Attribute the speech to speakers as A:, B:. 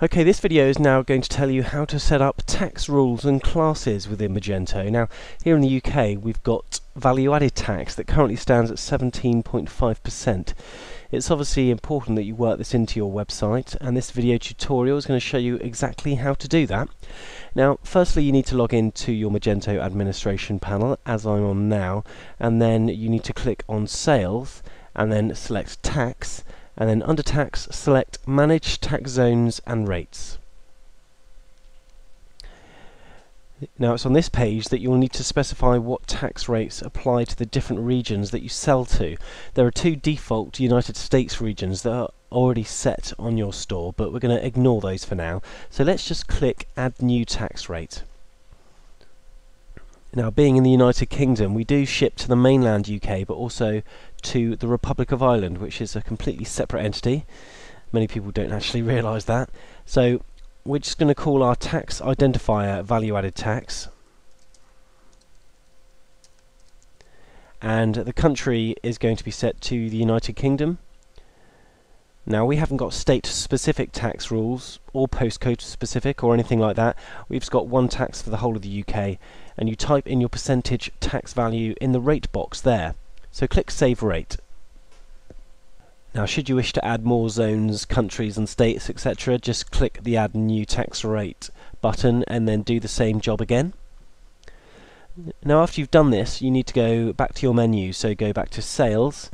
A: Okay, this video is now going to tell you how to set up tax rules and classes within Magento. Now, here in the UK, we've got value added tax that currently stands at 17.5%. It's obviously important that you work this into your website, and this video tutorial is going to show you exactly how to do that. Now, firstly, you need to log into your Magento administration panel, as I'm on now, and then you need to click on Sales, and then select Tax, and then under tax select manage tax zones and rates. Now it's on this page that you'll need to specify what tax rates apply to the different regions that you sell to. There are two default United States regions that are already set on your store but we're going to ignore those for now. So let's just click add new tax rate. Now, being in the United Kingdom, we do ship to the mainland UK, but also to the Republic of Ireland, which is a completely separate entity. Many people don't actually realise that. So, we're just going to call our tax identifier value added tax. And the country is going to be set to the United Kingdom. Now we haven't got state specific tax rules or postcode specific or anything like that. We've just got one tax for the whole of the UK and you type in your percentage tax value in the rate box there. So click save rate. Now should you wish to add more zones, countries and states etc just click the add new tax rate button and then do the same job again. Now after you've done this you need to go back to your menu so go back to sales